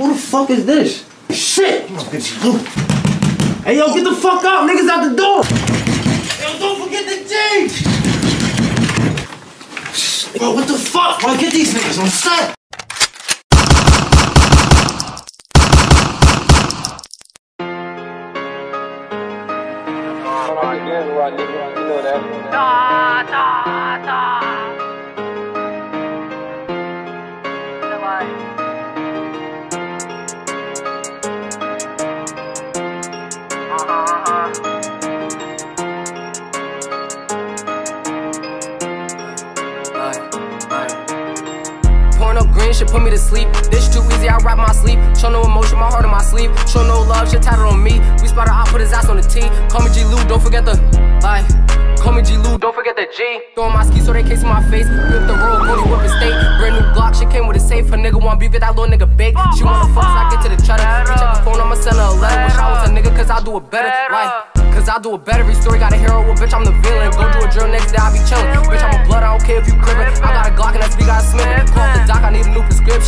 Who the fuck is this? Shit! Bitch, you. Hey, yo, get the fuck out! Niggas out the door! Yo, don't forget the G! Bro, what the fuck? Bro, get these niggas on set! Da, da, da. Up shit put me to sleep. This too easy, I rap my sleep. Show no emotion, my heart on my sleeve. Show no love, shit tatted on me. We spot spotted, I put his ass on the T. Call me G Lew, don't forget the like. Call me G Lew, don't forget the G. Throwing my ski so they in my face. Rip the road, Cody whip and state. Brand new Glock, shit came with a safe. A nigga want beef, get that little nigga big. She wanna fuck, so I get to the cheddar. Check the phone, I'ma send her a letter. Wish I was a nigga, cause I do it better. Like. Cause I do it better. Every story got a hero. Well, bitch, I'm the villain. Go do a drill next day, I be chillin'. Bitch, I'm a blood. I don't care if you cribbin'.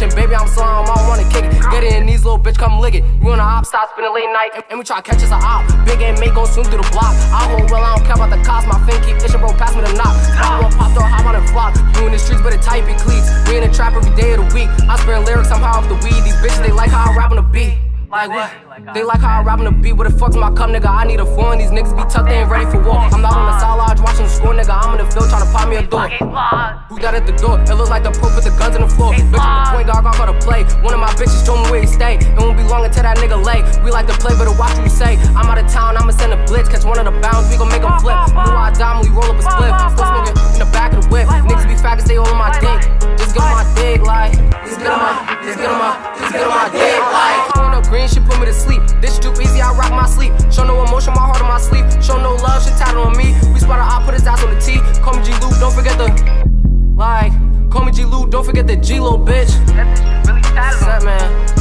Baby, I'm slime. I don't wanna kick it. Get it in these little bitch, come lick it. We on the op, stop spending late night. And, and we try to catch us a op. Big and make go swim through the block. I hold well, I don't care about the cost. My fin keep fishing, bro. Pass me the knock. I want pop throw, hop on the flock. You in the streets, but it tight be cleats. We in the trap every day of the week. I spend lyrics, I'm high off the weed. These bitches, they like how I rap on the beat. Like what? They like how I rap on the beat. What the fuck's my cup, nigga? I need a phone. These niggas be tucked, they ain't ready for war. I'm not on the side lodge watching the score, nigga. I'm in the field trying to pop me a door. Who got at the door? It look like the pro put the guns on the floor. Bitch, One of my bitches told me where he stay. It won't be long until that nigga lay. We like to play, better watch what you say. I'm out of town, I'ma send a blitz. Catch one of the bounds, we gon' make them flip. Blue eye diamond, we roll up a split. Still smoking in the back of the whip. Niggas be faggots, they all on my dick. Just get on my dick, like. Just get on my, just get on my, just get on my dick, like. Pouring up green shit put me to sleep. This too easy, I rock my sleep. Show no emotion, my heart on my sleeve. Show no love, shit tatted on me. We spotted, I put his ass on the T. Call me G Lew, don't forget the like. Call me G Lew, don't forget the G little bitch. Batman.